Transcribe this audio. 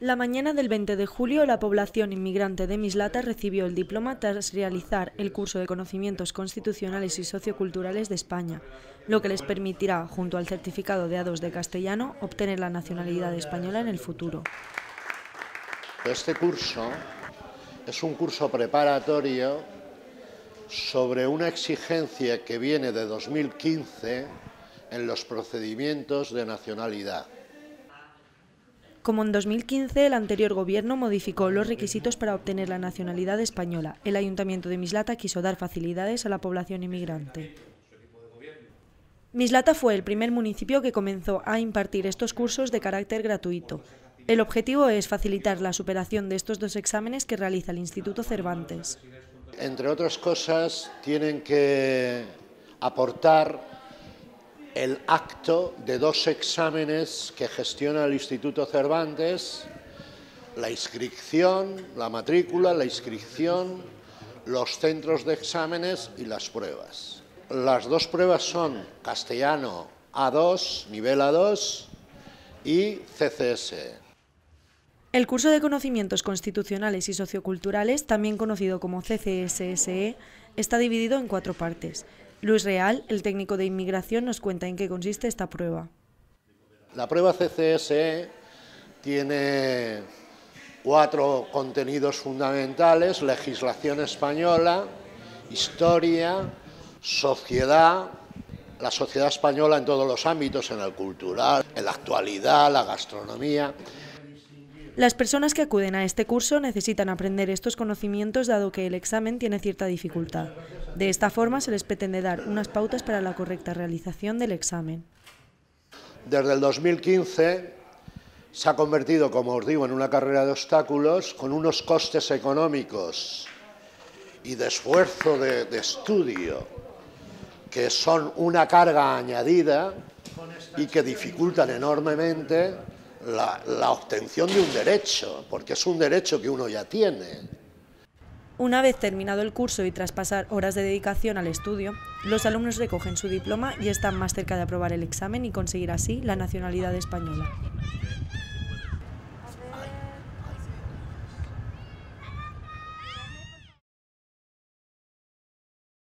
La mañana del 20 de julio, la población inmigrante de Mislata recibió el diploma tras realizar el curso de conocimientos constitucionales y socioculturales de España, lo que les permitirá, junto al certificado de A2 de castellano, obtener la nacionalidad española en el futuro. Este curso es un curso preparatorio sobre una exigencia que viene de 2015 en los procedimientos de nacionalidad. Como en 2015 el anterior gobierno modificó los requisitos para obtener la nacionalidad española, el Ayuntamiento de Mislata quiso dar facilidades a la población inmigrante. Mislata fue el primer municipio que comenzó a impartir estos cursos de carácter gratuito. El objetivo es facilitar la superación de estos dos exámenes que realiza el Instituto Cervantes. Entre otras cosas, tienen que aportar el acto de dos exámenes que gestiona el Instituto Cervantes, la inscripción, la matrícula, la inscripción, los centros de exámenes y las pruebas. Las dos pruebas son castellano A2, nivel A2 y CCS. El curso de conocimientos constitucionales y socioculturales, también conocido como CCSSE, está dividido en cuatro partes. Luis Real, el técnico de inmigración, nos cuenta en qué consiste esta prueba. La prueba CCSE tiene cuatro contenidos fundamentales, legislación española, historia, sociedad, la sociedad española en todos los ámbitos, en el cultural, en la actualidad, la gastronomía. Las personas que acuden a este curso necesitan aprender estos conocimientos dado que el examen tiene cierta dificultad. De esta forma se les pretende dar unas pautas para la correcta realización del examen. Desde el 2015 se ha convertido, como os digo, en una carrera de obstáculos con unos costes económicos y de esfuerzo de, de estudio que son una carga añadida y que dificultan enormemente la, obtención de un derecho, porque es un derecho que uno ya tiene. Una vez terminado el curso y tras pasar horas de dedicación al estudio, los alumnos recogen su diploma y están más cerca de aprobar el examen y conseguir así la nacionalidad española.